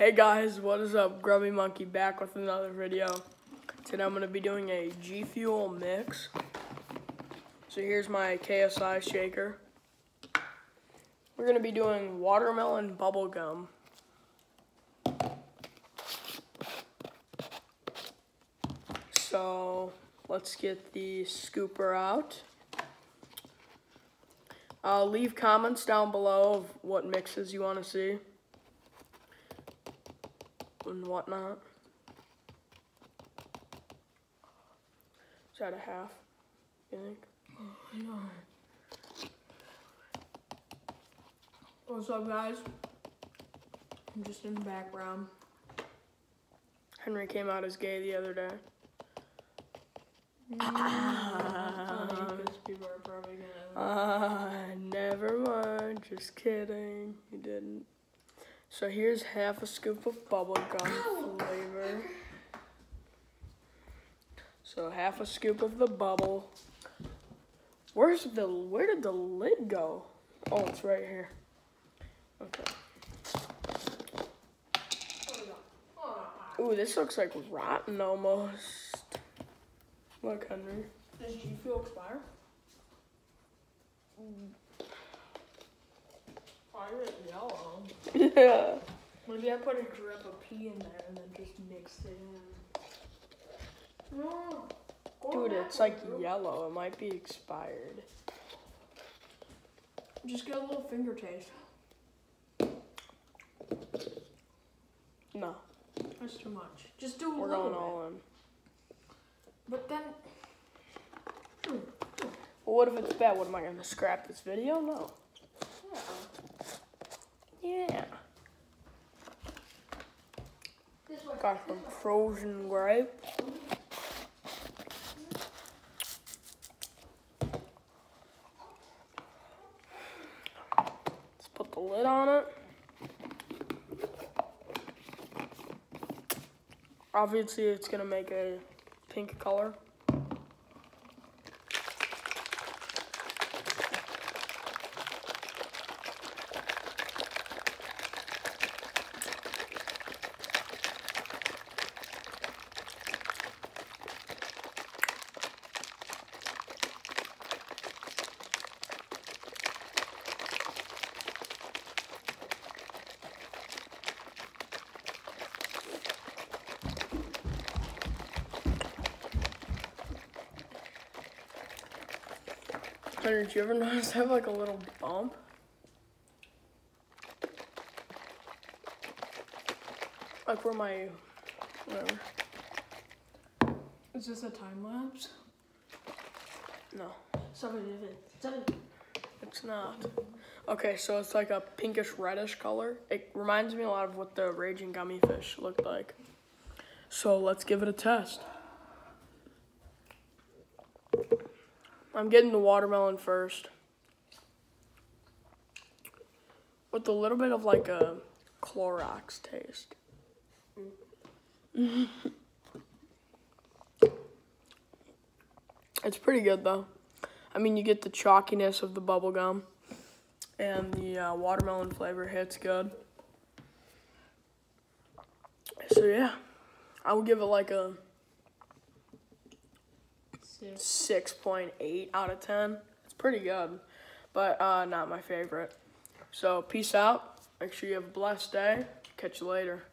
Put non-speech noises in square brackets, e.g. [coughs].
Hey guys, what is up? Grubby Monkey back with another video. Today I'm going to be doing a G Fuel mix. So here's my KSI shaker. We're going to be doing watermelon bubble gum. So let's get the scooper out. Uh, leave comments down below of what mixes you want to see and whatnot. Is that a half, you think? Know. What's up, guys? I'm just in the background. Henry came out as gay the other day. [coughs] Are. Ah, never mind. Just kidding. He didn't. So here's half a scoop of bubble gum flavor. So half a scoop of the bubble. Where's the where did the lid go? Oh, it's right here. Okay. Ooh, this looks like rotten almost. Look, Henry. Does G Fuel expire? Why is it yellow? Yeah. Maybe I put a drip of pee in there and then just mixed it in. No. Dude, it's like yellow. It might be expired. Just get a little finger taste. No, That's too much. Just do a we're little going bit. all in. But then. Well, what if it's bad? What am I gonna scrap this video? No. Yeah. Yeah. This way. Got some frozen grapes. Let's put the lid on it. Obviously, it's gonna make a pink color. Hunter, did you ever notice I have like a little bump? Like where my, whatever. Is this a time lapse? No, Seven, seven. it's not. Okay, so it's like a pinkish reddish color. It reminds me a lot of what the raging gummy fish looked like. So let's give it a test. I'm getting the watermelon first. With a little bit of like a Clorox taste. it's pretty good though. I mean, you get the chalkiness of the bubble gum, and the uh, watermelon flavor hits good. So yeah, I would give it like a Six. 6.8 out of 10. It's pretty good, but uh, not my favorite. So peace out. Make sure you have a blessed day. Catch you later.